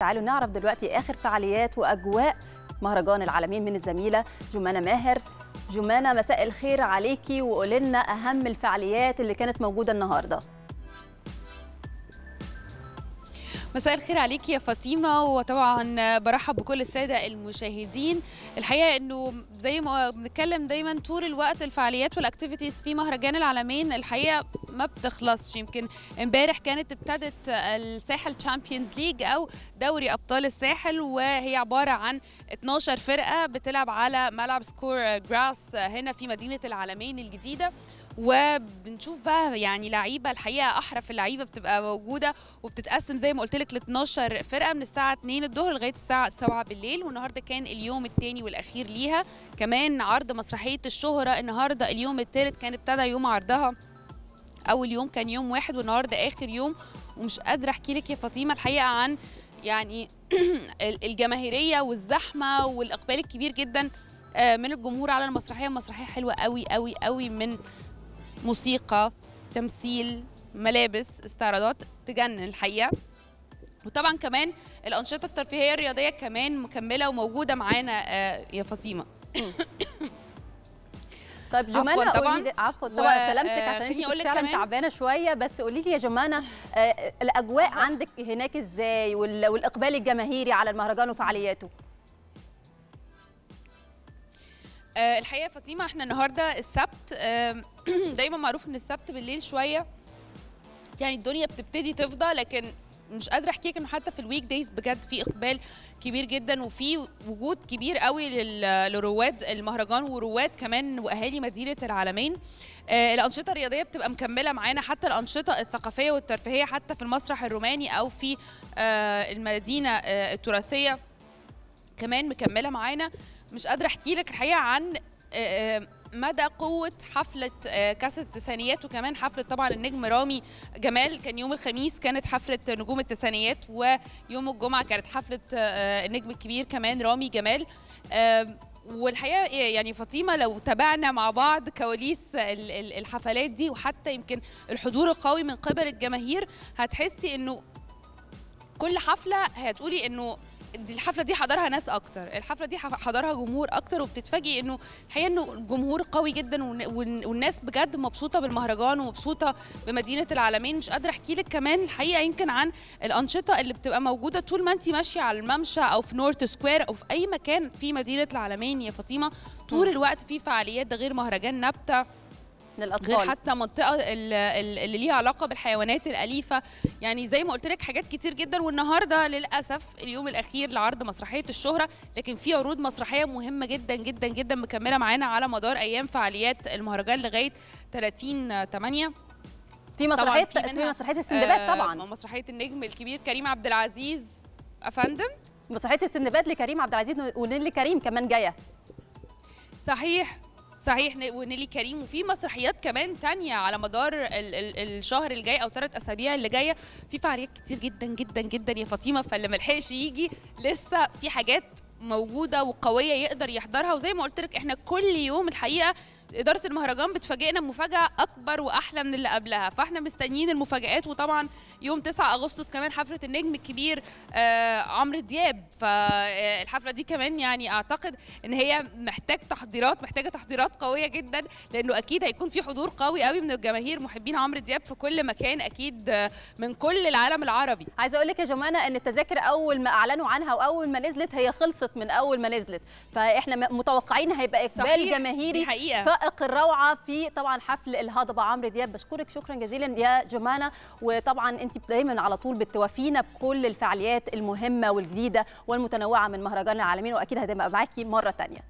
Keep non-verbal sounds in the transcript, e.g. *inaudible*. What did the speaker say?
تعالوا نعرف دلوقتي آخر فعاليات وأجواء مهرجان العالمين من الزميلة جمانة ماهر. جمانة مساء الخير عليكي وقولي لنا أهم الفعاليات اللي كانت موجودة النهارده. مساء الخير عليكي يا فاطمة وطبعا برحب بكل السادة المشاهدين. الحقيقة إنه زي ما بنتكلم دايما طول الوقت الفعاليات والاكتيفيتيز في مهرجان العالمين الحقيقة ما بتخلصش. يمكن امبارح كانت ابتدت الساحل Champions League أو دوري أبطال الساحل وهي عبارة عن 12 فرقة بتلعب على ملعب سكور جراس هنا في مدينة العلمين الجديدة. وبنشوف بقى يعني لعيبة الحقيقة أحرف اللعيبة بتبقى موجودة وبتتقسم زي ما قلت لك ل 12 فرقة من الساعة 2 الظهر لغاية الساعة 7 بالليل. والنهاردة كان اليوم الثاني والأخير ليها. كمان عرض مسرحية الشهرة النهارده اليوم الثالث كان ابتدى يوم عرضها. أول يوم كان يوم واحد والنهاردة آخر يوم. ومش قادرة أحكي لك يا فاطمة الحقيقة عن يعني *clears throat* الجماهيرية والزحمة والإقبال الكبير جدا من الجمهور على المسرحية. مسرحية حلوة قوي قوي قوي من موسيقى تمثيل ملابس استعراضات تجنن الحقيقة. وطبعا كمان الأنشطة الترفيهية الرياضية كمان مكملة وموجودة معانا يا فاطمة. *coughs* طيب جمانه قولي لي عفوا طبعا سلامتك عشان انت كنت فعلا تعبانة شوية بس قولي لي يا جمانه آه الأجواء عندك هناك إزاي؟ والإقبال الجماهيري على المهرجان وفعالياته. آه الحقيقة فاطمة إحنا النهارده السبت آه *clears throat* دايما معروف إن السبت بالليل شوية يعني الدنيا بتبتدي تفضى لكن مش قادرة أحكي لك إنه حتى في ال weekdays بجد في إقبال كبير جدا وفي وجود كبير قوي لرواد المهرجان ورواد كمان وأهالي مدينه العالمين. آه الأنشطة الرياضية بتبقى مكملة معانا حتى الأنشطة الثقافية والترفيهية حتى في المسرح الروماني أو في آه المدينة آه التراثية. كمان مكملة معانا. مش قادرة أحكي لك الحقيقة عن مدى قوة حفلة كأس التسعينيات وكمان حفلة طبعا النجم رامي جمال. كان يوم الخميس كانت حفلة نجوم التسعينيات ويوم الجمعة كانت حفلة النجم الكبير كمان رامي جمال. والحقيقة يعني فاطمة لو تابعنا مع بعض كواليس الحفلات دي وحتى يمكن الحضور القوي من قبل الجماهير هتحسي إنه كل حفلة هتقولي إنه الحفلة دي حضرها ناس أكتر. الحفلة دي حضرها جمهور أكتر وبتتفاجئي إنه الحقيقة إنه الجمهور قوي جدا والناس بجد مبسوطة بالمهرجان ومبسوطة بمدينة العلمين. مش قادرة أحكي لك كمان الحقيقة يمكن عن الأنشطة اللي بتبقى موجودة طول ما انت ماشية على الممشى أو في North Square أو في أي مكان في مدينة العلمين. يا فاطمة طول الوقت في فعاليات ده غير مهرجان نبتة. للأطفال. غير حتى منطقة اللي ليها علاقة بالحيوانات الأليفة. يعني زي ما قلت لك حاجات كتير جدا والنهاردة للأسف اليوم الأخير لعرض مسرحية الشهرة لكن في عروض مسرحية مهمة جدا جدا جدا مكملة معانا على مدار أيام فعاليات المهرجان لغاية 30 8 في مسرحيه في مسرحية السندباد طبعا. مسرحية النجم الكبير كريم عبد العزيز. أفندم؟ مسرحية السندباد لكريم عبد العزيز ونيلي كريم كمان جاية. صحيح. صحيح ونيلي كريم وفي مسرحيات كمان تانية على مدار ال ال الشهر الجاي أو ثلاث أسابيع اللي جاية. في فعاليات كتير جدا جدا جدا يا فاطمة فاللي ملحقش يجي لسه في حاجات موجودة وقوية يقدر يحضرها. وزي ما قلت لك إحنا كل يوم الحقيقة إدارة المهرجان بتفاجئنا بمفاجأة أكبر وأحلى من اللي قبلها فإحنا مستنيين المفاجآت وطبعا يوم 9 أغسطس كمان حفلة النجم الكبير آه عمرو دياب فالحفلة دي كمان يعني أعتقد إن هي محتاج تحضيرات محتاجة تحضيرات قوية جدا لأنه أكيد هيكون في حضور قوي قوي من الجماهير محبين عمرو دياب في كل مكان أكيد من كل العالم العربي عايزة أقول لك يا جمانة إن التذاكر أول ما أعلنوا عنها وأول ما نزلت هي خلصت من أول ما نزلت فإحنا متوقعين هيبقى صحيح. جماهيري حقيقة. فائق الروعة في طبعا حفل الهضبة. عمرو دياب بشكرك. شكرا جزيلا يا جمانة. وطبعا أنت دايما على طول بتوافينا بكل الفعاليات المهمة والجديدة والمتنوعة من مهرجان العالمين وأكيد هتبقى معاكي مرة ثانية